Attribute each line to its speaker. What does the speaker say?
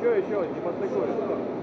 Speaker 1: Еще, еще, не подсыкуй.